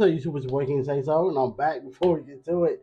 tell you too much boy can say so, and I'm back before we get to it.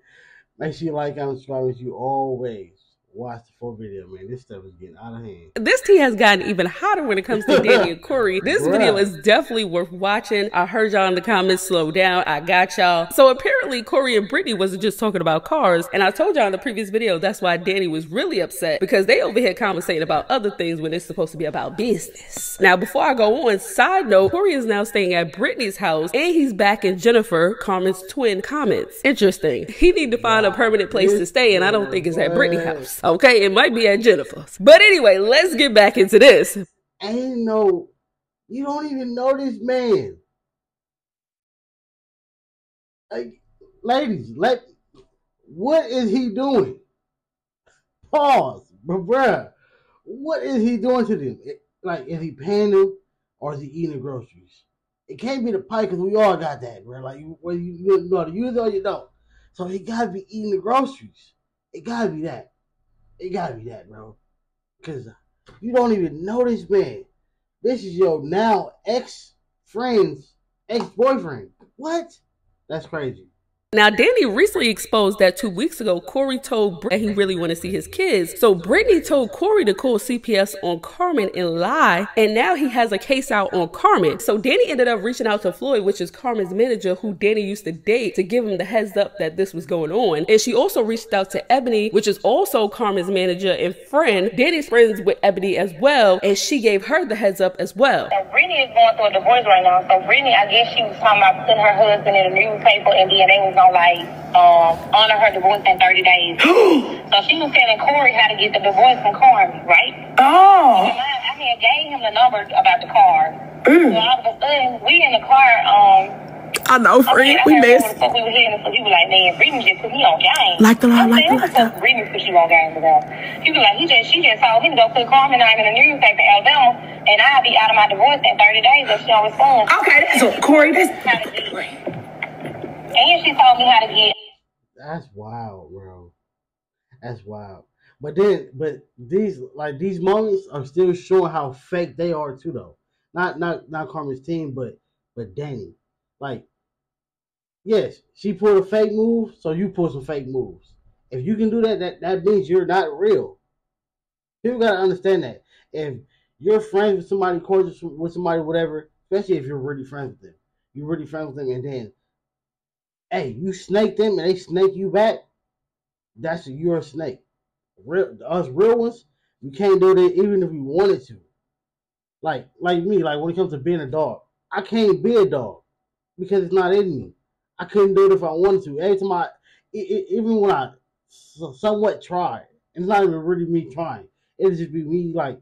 Make sure you like and subscribe as you always watch the full video, man. This stuff is getting out of hand. This tea has gotten even hotter when it comes to Danni and Corey. This Bruh. video is definitely worth watching. I heard y'all in the comments, slow down. I got y'all. So apparently Corey and Brittany wasn't just talking about cars. And I told y'all in the previous video, that's why Danni was really upset because they over here conversating about other things when it's supposed to be about business. Now, before I go on, side note, Corey is now staying at Brittany's house and he's back in Jennifer, Carmen's twin, comments. Interesting. He need to find a permanent place to stay and I don't think it's at Brittany's house. Okay, it might be at Jennifer's. But anyway, let's get back into this. Ain't no, you don't even know this man. Like, ladies, let, what is he doing? Pause, bruh, what is he doing to them? It- like, is he paying them or is he eating the groceries? It can't be the pipe because we all got that, bro. Like, you- whether you you know to use it or you don't. So he gotta be eating the groceries. It gotta be that. It gotta be that, bro. Cause you don't even know this man. This is your now ex friend's ex boyfriend. What? That's crazy. Now, Danni recently exposed that two weeks ago, Corey told Brit that he really wanted to see his kids. So Brittany told Corey to call CPS on Carmen and lie, and now he has a case out on Carmen. So Danni ended up reaching out to Floyd, which is Carmen's manager, who Danni used to date, to give him the heads up that this was going on. And she also reached out to Ebony, which is also Carmen's manager and friend. Danni's friends with Ebony as well, and she gave her the heads up as well. So Brittany is going through a divorce right now. So Brittany, I guess she was talking about putting her husband in a newspaper and then gonna like um honor her divorce in 30 days. so she was telling Corey how to get the divorce from Carmen, right? Oh, And I, I had gave him the number about the car. So all of a sudden, we in the car, um, I know, friend. I We missed. what the fuck we were hearing, so he was like, man, Brittany just put me on game. Like the law, like the law. Brittany put you on game about? He was like, he just, she just told me to go put Carmen out in the newspaper in Alabama, and I'll be out of my divorce in 30 days if she don't respond. Okay, that's what Corey. That's How to get, and she told me how to get That's wild, bro. That's wild. But then, but these like these moments are still showing how fake they are too, though. Not not not Carmen's team, but but Danni. Like, yes, she pulled a fake move, so you pull some fake moves. If you can do that, that that means you're not real. People gotta understand that. If you're friends with somebody, cordial with somebody, whatever, especially if you're really friends with them, you're really friends with them, and then hey, you snake them and they snake you back, that's a, you're a snake. Real us real ones, you can't do that even if you wanted to. Like like me, like when it comes to being a dog, I can't be a dog because it's not in me. I couldn't do it if I wanted to. Every time I, e- e- even when I somewhat try, and it's not even really me trying. It'll just be me like,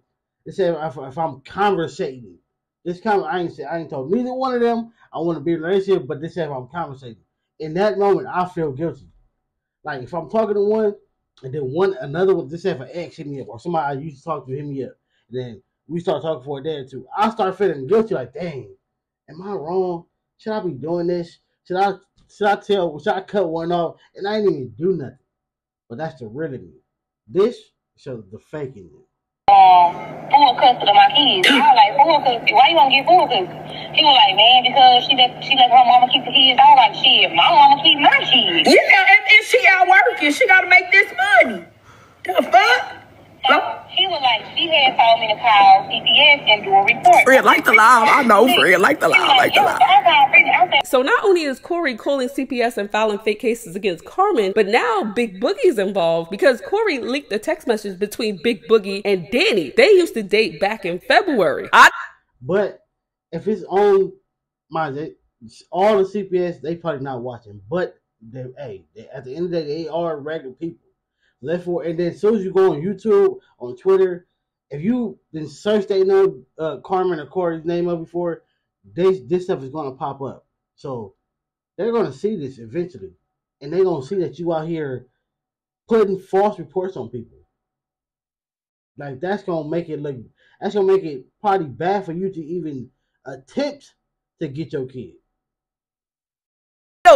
say if, if I'm conversating. This kind of I ain't say I ain't told neither one of them I want to be in a relationship, but this if I'm conversating in that moment, I feel guilty. Like if I'm talking to one, and then one another one, just if an ex hit me up or somebody I used to talk to hit me up, and then we start talking for a day or two, I start feeling guilty. Like, dang, am I wrong? Should I be doing this? Should I should I tell? Should I cut one off? And I didn't even do nothing. But that's the real me. This shows the fake in um, custody of my kids. I was like, full custody? Why you want to get full custody? He was like, man, because she let, she let her mama keep the kids. I was like, shit, my mama keep my kids. yeah, and, and she out working. She got to make this money. The fuck? So No. he was like, she had told me to call CPS and do a report. Friend, like the law. I know, friend. Like the He law. Like the law. So not only is Corey calling CPS and filing fake cases against Carmen, but now Big Boogie's involved because Corey leaked a text message between Big Boogie and Danni. They used to date back in February. I But if it's on my they, all the CPS, they probably not watching. But they, hey, they, at the end of the day, they are regular people. Therefore, and then as soon as you go on YouTube, on Twitter, if you then search they know uh, Carmen or Corey's name up before, this this stuff is gonna pop up. So they're gonna see this eventually, and they're gonna see that you out here putting false reports on people. Like that's gonna make it look. That's gonna make it probably bad for you to even attempt to get your kid.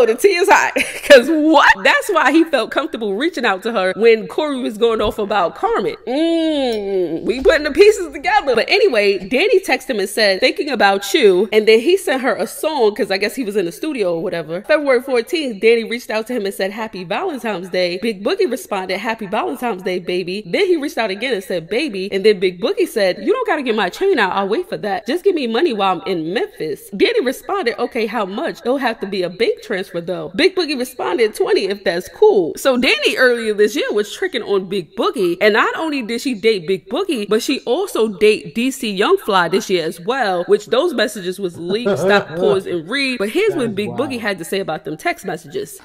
The tea is hot. Cause what? That's why he felt comfortable reaching out to her when Corey was going off about Carmen. Mmm, we putting the pieces together. But anyway, Danni texted him and said, thinking about you. And then he sent her a song because I guess he was in the studio or whatever. February 14th, Danni reached out to him and said, Happy Valentine's Day. Big Boogie responded, Happy Valentine's Day, baby. Then he reached out again and said, Baby. And then Big Boogie said, You don't gotta get my chain out. I'll wait for that. Just give me money while I'm in Memphis. Danni responded, Okay, how much? It'll have to be a bank transfer though. Big Boogie responded, 20 if that's cool. So Danni earlier this year was tricking on Big Boogie. And not only did she date Big Boogie, but she also date DC Young Fly this year as well, which those messages was leaked. Stop, pause, and read. But here's what Big wild. Boogie had to say about them text messages.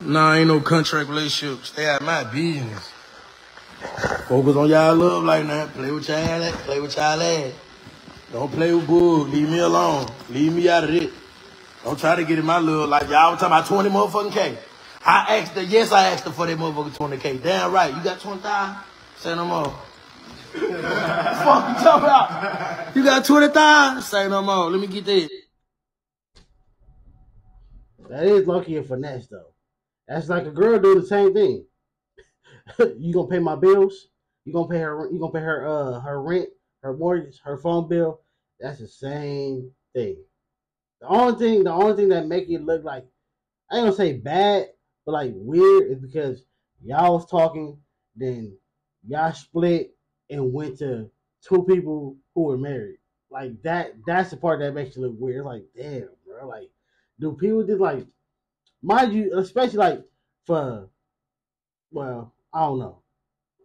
Nah, ain't no contract relationship. Stay out my business. Focus on y'all love like that. Play with y'all at. Play with y'all at. Don't play with bull. Leave me alone. Leave me out of it. Don't try to get in my little like y'all was talking about 20 motherfucking K. I asked her, yes, I asked her for that motherfucking 20K. Damn right. You got 20,000? Say no more. fuck you talking about? You got 20,000? Say no more. Let me get that. That is lucky a finesse though. That's like a girl doing the same thing. you gonna pay my bills? You gonna pay her? You gonna pay her? Uh, her rent, her mortgage, her phone bill? That's the same thing. The only thing, the only thing that make it look like I ain't gonna say bad, but like weird is because y'all was talking, then y'all split and went to two people who were married. Like that. That's the part that makes it look weird. Like, damn, bro. Like, do people just like, mind you, especially like for, well, I don't know.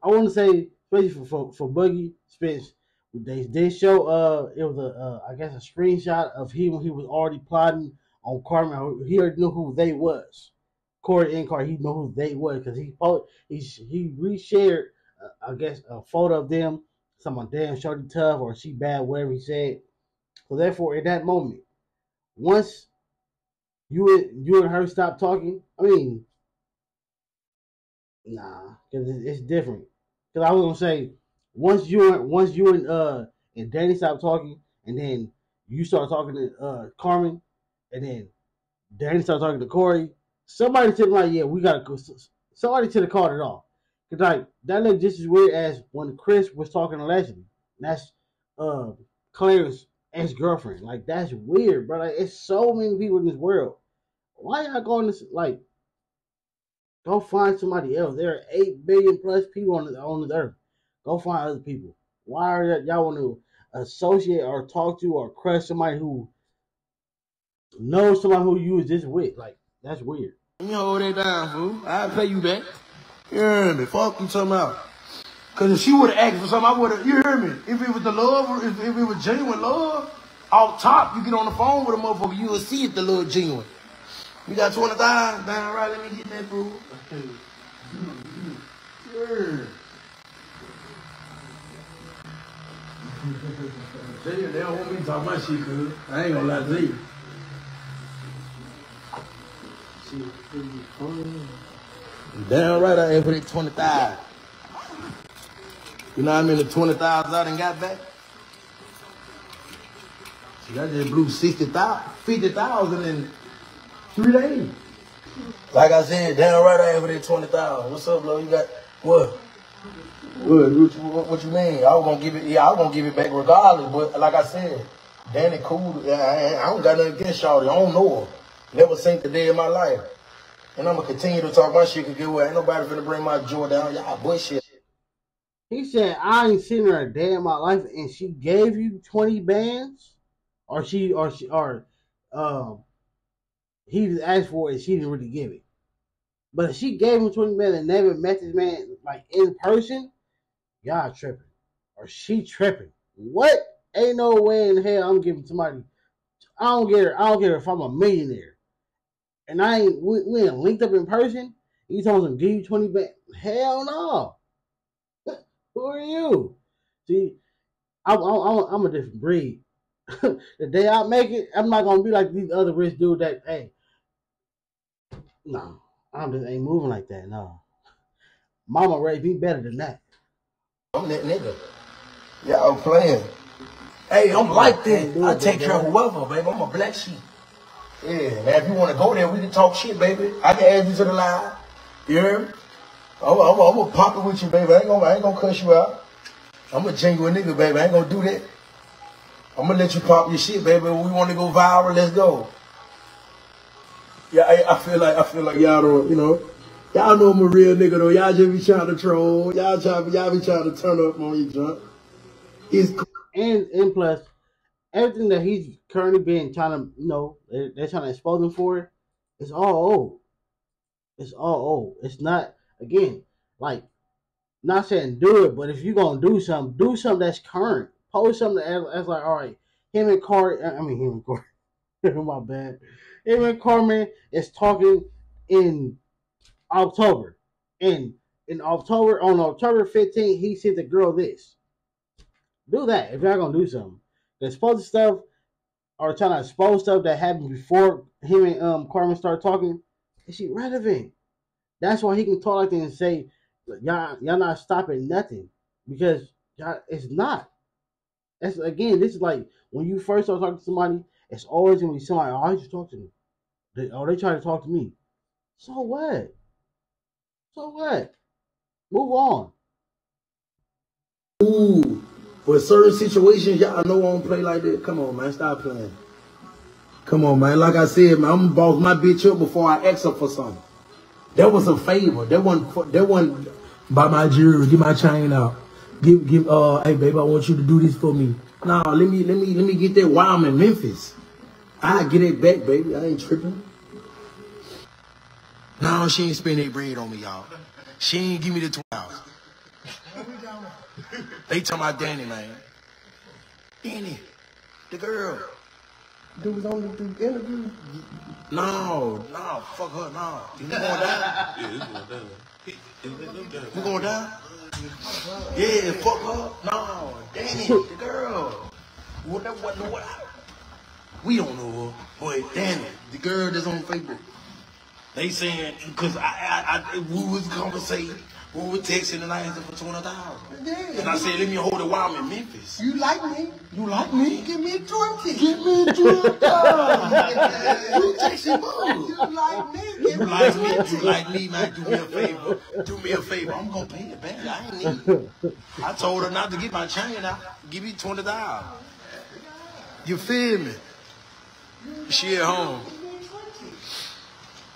I want to say, especially for for, for Boogie Spence, they did show uh it was a uh, I guess a screenshot of him when he was already plotting on Carmen. He already knew who they was. Corey Carter, he knew who they was because he he he reshared uh, I guess a photo of them. Someone damn shorty tough or she bad, whatever he said. So therefore, in that moment, once you and you and her stop talking, I mean, nah, because it's different. Because I was gonna say once you and once you and uh and Danni stop talking, and then you start talking to uh Carmen, and then Danni start talking to Corey. Somebody to like, yeah, we gotta go. Somebody to the called it off. Cause like that looked just as weird as when Chris was talking to Leslie. That's uh Claire's ex girlfriend. Like that's weird, bro. Like it's so many people in this world. Why y'all going to like? Go find somebody else. There are eight billion plus people on the on this earth. Go find other people. Why are y'all, want to associate or talk to or crush somebody who knows somebody who you was just with? Like that's weird. Let me hold that down, fool. I'll pay you back. You hear me? Fuck you talking about. Cause if she would have asked for something, I would have. You hear me? If it was the love, if, if it was genuine love, off top, you get on the phone with a motherfucker, you will see if the love genuine. You got twenty thousand, down right. Let me get that, fool. Sure. They, don't want me shit. I ain't gonna. Damn right I ain't for that 20,000. You know how many 20,000 I done got back? See, I just blew 60,000, 50,000 in three days. Like I said, damn right I ain't for that 20,000. What's up, Lo? You got, what? What, you- what, you mean? I was gonna give it, yeah, I was gonna give it back regardless, but like I said, Danni cool, I, I don't got nothing against Shawty, I don't know her. Never seen the day in my life. And I'm gonna continue to talk my shit, cause get what? Ain't nobody finna bring my joy down. Y'all bullshit. He said, I ain't seen her a day in my life, and she gave you 20 bands? Or she, or she, or, um, he just asked for it and she didn't really give it. But if she gave him 20 bands and never met this man, like, in person, y'all tripping. Or she tripping. What? Ain't no way in hell I'm giving somebody, I don't care, I don't care if I'm a millionaire. And I ain't, we, we ain't linked up in person. You told him, give you 20 back? Hell no. Who are you? See, I'm, I'm, I'm, I'm a different breed. the day I make it, I'm not gonna be like these other rich dudes that, hey, no, I'm just ain't moving like that. No, Mama raised me better than that. I'm that nigga. Y'all playing. Hey, I'm like that. I take care of whoever, baby. I'm a black sheep. Yeah, now if you want to go there, we can talk shit, baby. I can add you to the line. You hear me? I'm, I'm, I'm gonna pop it with you, baby. I ain't gonna, I ain't gonna cuss you out. I'm a genuine nigga, baby. I ain't gonna do that. I'm gonna let you pop your shit, baby. When we want to go viral, let's go. Yeah, I, I feel like I feel like y'all don't, you know, y'all know I'm a real nigga though. Y'all just be trying to troll. Y'all try, y'all be trying to turn up on each other. It's and and plus everything that he's currently being trying to you know they're, they're trying to expose him for it's all old it's all old it's not again like not saying do it but if you're gonna do something do something that's current post something as, as like all right him and Corey I mean him and Corey my bad him and Carmen is talking in October and in October on October 15th he sent the girl this do that if y'all gonna do something expose stuff or trying to expose stuff that happened before him and um Carmen start talking, is she relevant? That's why he can talk like that and say, y'all y'all not stopping nothing because y'all it's not. That's again, this is like when you first start talking to somebody, it's always gonna be somebody. Oh, I just talk to them. They, oh, they try to talk to me. So what? So what? Move on. Ooh. For certain situations, y'all know I don't play like that. Come on, man. Stop playing. Come on, man. Like I said, man, I'm gonna boss my bitch up before I ask her for something. That was a favor. That wasn't that wasn't buy my jewelry, get my chain out. Give give uh hey babe, I want you to do this for me. Nah, let me let me let me get that while I'm in Memphis. I get it back, baby. I ain't tripping. No, she ain't spend that bread on me, y'all. She ain't give me the 12 they talking about Danni, man. Danni, the girl. Dude was on the interview. No, no, fuck her, no. You going down? Yeah, it's going down. We going down? Yeah, fuck her. No, Danni, the girl. What that what what we don't know her, but Danni, the girl that's on Facebook. They saying because I, I, I we was conversating. We were texting and I asked for 200,000. Yeah. And I said, let me hold it while I'm in Memphis. You like me? You like me? Give me 20. Give me 20,000. you texting move. You like me? Give you like me? You like me, man? Do me a favor. Do me a favor. I'm going to pay it back. I ain't need It. I told her not to get my chain out. Give me 20,000. You feel me? She at home.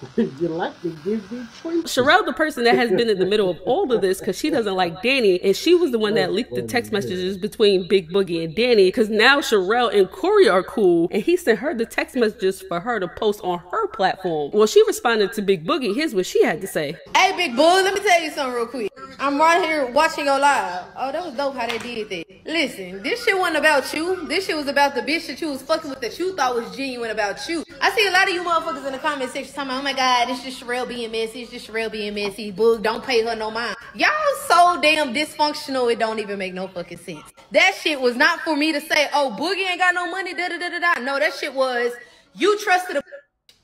you like to give me Sherelle, the person that has been in the middle of all of this because she doesn't like Danni, and she was the one that leaked the text messages between Big Boogie and Danni. Because now Sherelle and Corey are cool, and he sent her the text messages for her to post on her platform. Well, she responded to Big Boogie. Here's what she had to say. Hey, Big Boogie, let me tell you something real quick. I'm right here watching your live. Oh, that was dope how they did that. Listen, this shit wasn't about you. This shit was about the bitch that you was fucking with that you thought was genuine about you. I see a lot of you motherfuckers in the comment section talking about, oh my god, it's just Sherelle being messy. It's just Sherelle being messy. Boog, don't pay her no mind. Y'all so damn dysfunctional, it don't even make no fucking sense. That shit was not for me to say, oh, Boogie ain't got no money, da da da da da. No, that shit was, you trusted a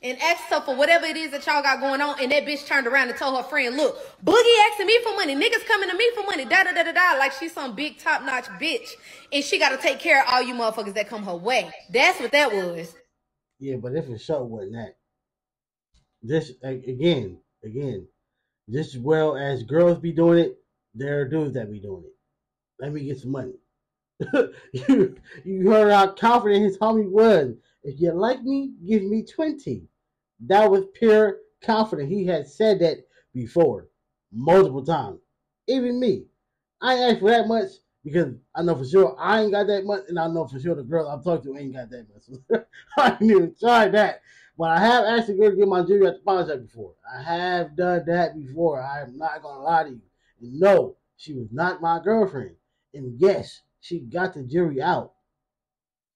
and asked her for whatever it is that y'all got going on, and that bitch turned around and told her friend, look, Boogie asking me for money, niggas coming to me for money, da da da da da, like she's some big top notch bitch, and she got to take care of all you motherfuckers that come her way. That's what that was. Yeah, but if it show wasn't that, just again, again, just as well as girls be doing it, there are dudes that be doing it. Let me get some money. you, you heard how confident his homie was. If you like me, give me 20. That was pure confidence. He had said that before, multiple times. Even me. I ain't asked for that much because I know for sure I ain't got that much, and I know for sure the girl I'm talking to ain't got that much. I ain't even try that. But I have asked a girl to get my jewelry at the pawn shop before. I have done that before. I'm not gonna lie to you. No, she was not my girlfriend. And yes, she got the jewelry out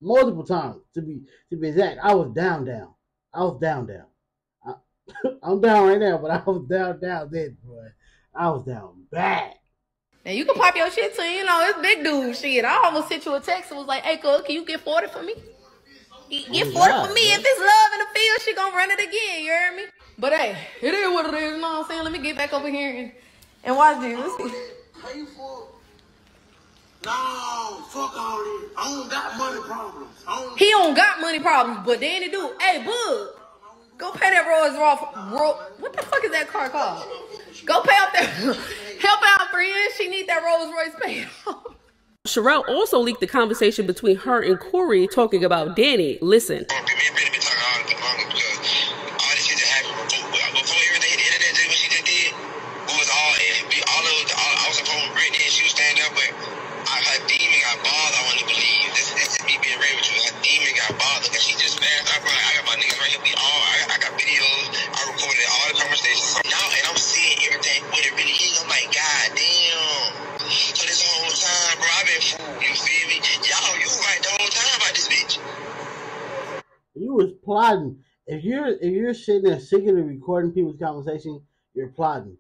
multiple times to be to be exact. I was down, down. I was down, down. I'm down right now, but I was down, down then, boy. I was down bad. Now you can pop your shit too, you know, it's big dude shit. I almost sent you a text and was like, hey, cuz, can you get 40 for me? Get 40 for me. If it's love in the field, she gonna run it again, you hear me? But hey, it is what it is, you know what I'm saying? Let me get back over here and, and watch this. Pay for no, fuck all this. I don't got money problems. Don't... He don't got money problems, but then he do. Hey, bud, Go pay that Rolls Royce. Ro- what the fuck is that car called? Go pay off that. Help out, friend. She need that Rolls Royce paid off. Sherelle also leaked the conversation between her and Corey talking about Danni. Listen. Plotting. If you're if you're sitting there secretly recording people's conversation, you're plotting.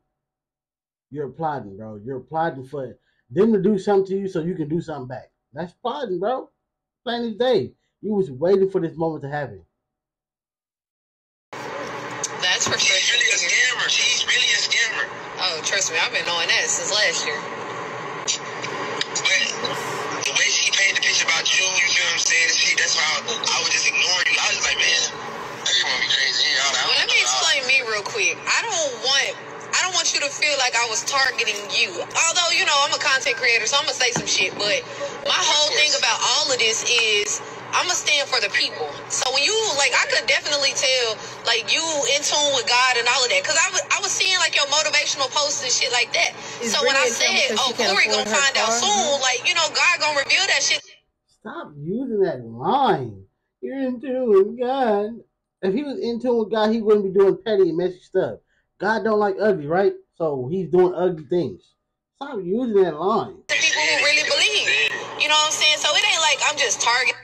You're plotting, bro. You're plotting for them to do something to you so you can do something back. That's plotting, bro. Plain as day. You was waiting for this moment to happen. That's for She's sure. really a scammer. She's really a scammer. Oh, trust me, I've been knowing that since last year. But the way she painted the picture about you, you feel what I'm? She, that's why I, I was just ignoring you. I was like, man, that girl gonna be crazy. Yeah, I, Well, let me explain me real quick. I don't want I don't want you to feel like I was targeting you. Although, you know, I'm a content creator, so I'm gonna say some shit, but my whole thing about all of this is I'ma stand for the people. So when you like I could definitely tell like you in tune with God and all of that. Cause I was I was seeing like your motivational posts and shit like that. Is so when I said, Oh, she Corey gonna her find out soon, like, you know, God gonna reveal that shit. Stop using that line. You're in tune with God. If he was in tune with God, he wouldn't be doing petty and messy stuff. God don't like ugly, right? So he's doing ugly things. Stop using that line. The people who really believe. You know what I'm saying? So it ain't like I'm just targeting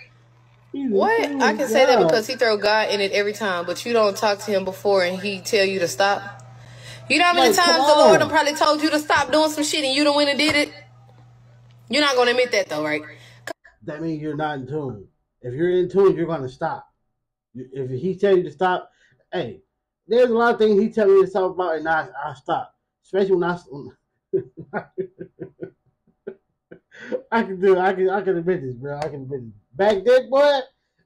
What? I with can say that because he throw God in it every time, but you don't talk to him before and he tell you to stop. You know how many Like, times the Lord on. done probably told you to stop doing some shit and you done went and did it? You're not gonna admit that though, right? That means you're not in tune. If you're in tune, you're gonna stop. If he tell you to stop, hey, there's a lot of things he tell me to stop about, and I I stop. Especially when I I can do I can I can admit this, bro. I can admit this. Back then, boy,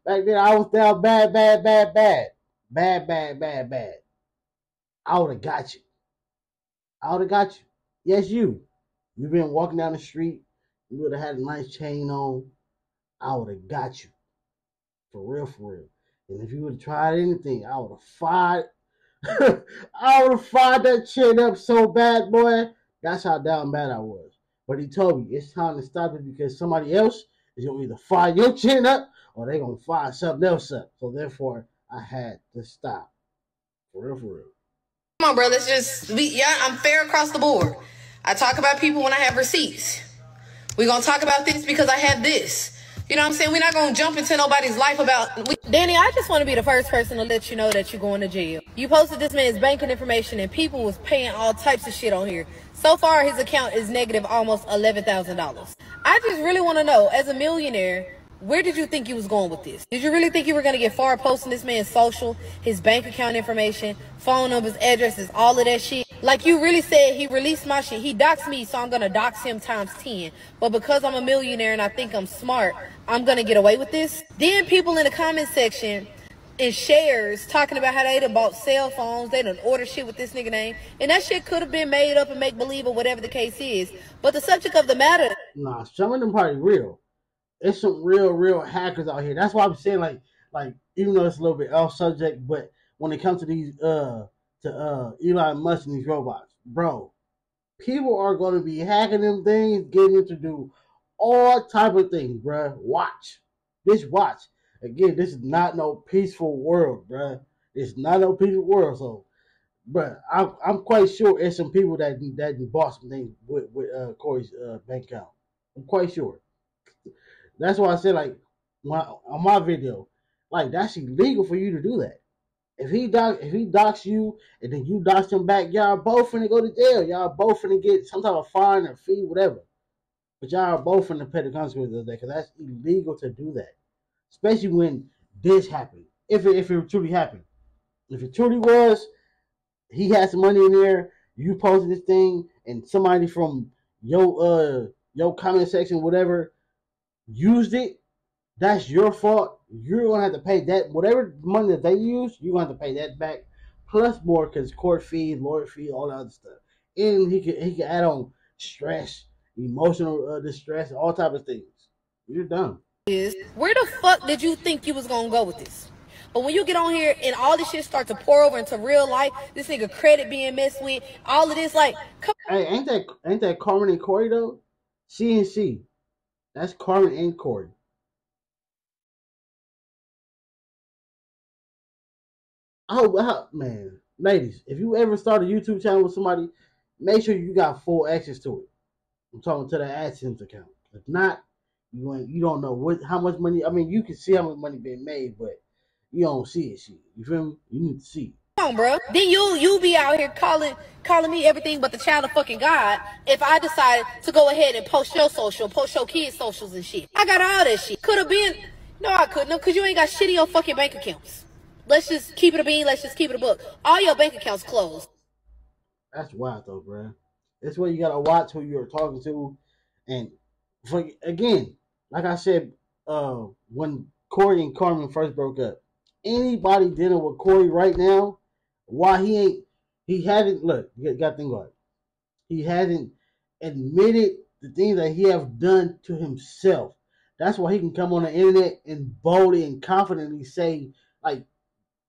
back then I was down bad, bad, bad, bad, bad, bad, bad, bad. I would have got you. I would have got you. Yes, you. You've been walking down the street. You would have had a nice chain on. I would have got you. For real, for real. And if you would have tried anything, I would have fired. I would have fired that chin up so bad, boy. That's how down bad I was. But he told me it's time to stop it because somebody else is gonna either fire your chin up or they're gonna fire something else up. So therefore, I had to stop. For real, for real. Come on, bro. Let's just be. Yeah, I'm fair across the board. I talk about people when I have receipts. We're gonna talk about this because I have this. You know what I'm saying? We're not gonna jump into nobody's life about. We, Danni, I just want to be the first person to let you know that you're going to jail. You posted this man's banking information and people was paying all types of shit on here. So far, his account is negative almost eleven thousand dollars. I just really want to know, as a millionaire, where did you think you was going with this? Did you really think you were gonna get far posting this man's social, his bank account information, phone numbers, addresses, all of that shit? Like you really said he released my shit. He doxed me, so I'm gonna dox him times 10. But because I'm a millionaire and I think I'm smart, I'm gonna get away with this. Then people in the comment section and shares talking about how they done bought cell phones, they done ordered shit with this nigga name. And that shit could have been made up and make believe or whatever the case is. But the subject of the matter Nah, some of them probably real. It's some real, real hackers out here. That's why I'm saying like, like even though it's a little bit off subject, but when it comes to these, uh, to uh Elon Musk and these robots, bro, people are going to be hacking them things, getting them to do all type of things, bro. Watch, bitch, watch. Again, this is not no peaceful world, bro. It's not no peaceful world. So, bro, I'm, I'm quite sure it's some people that that bought some things with with uh, Corey's uh, bank account. I'm quite sure. That's why I said like my, on my video, like that's illegal for you to do that. If he doc, if he docs you and then you dox him back, y'all both finna go to jail. Y'all both finna get some type of fine or fee, whatever. But y'all are both finna pay the consequences of that because that's illegal to do that, especially when this happened. If it, if it truly happened, if it truly was, he had some money in there. You posted this thing, and somebody from your uh your comment section, whatever, used it. That's your fault. You're gonna have to pay that whatever money that they use. You're gonna have to pay that back plus more because court fees, lawyer fees, all that other stuff. And he can he can add on stress, emotional uh, distress, all type of things. You're done. is where the fuck did you think you was gonna go with this? But when you get on here and all this shit starts to pour over into real life, this nigga credit being messed with, all of this, like, come Hey, ain't that ain't that Carmen and Corey though? C and C. That's Carmen and Corey. Oh, wow, man, ladies, if you ever start a YouTube channel with somebody, make sure you got full access to it. I'm talking to the AdSense account. If not, you ain't, you don't know what how much money. I mean, you can see how much money being made, but you don't see it. Shit, you feel me? You need to see. Come on, bro. Then you you be out here calling calling me everything but the child of fucking God. If I decided to go ahead and post your social, post your kids' socials and shit, I got all that shit. Could have been. No, I couldn't have, cause you ain't got shit in your fucking bank accounts. Let's just keep it a bean. Let's just keep it a book. All your bank accounts closed. That's wild though, bro. That's where you gotta watch who you're talking to, and for again, like I said, uh, when Corey and Carmen first broke up, anybody dealing with Corey right now, why he ain't, he hasn't look, got to think. He hasn't admitted the things that he have done to himself. That's why he can come on the internet and boldly and confidently say like,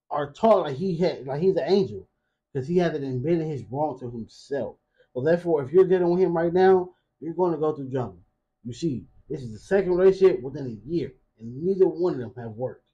or taught like he had, like he's an angel because he hasn't admitted his wrong to himself. So therefore, if you're dealing with him right now, you're going to go through jungle. You see, this is the second relationship within a year, and neither one of them have worked.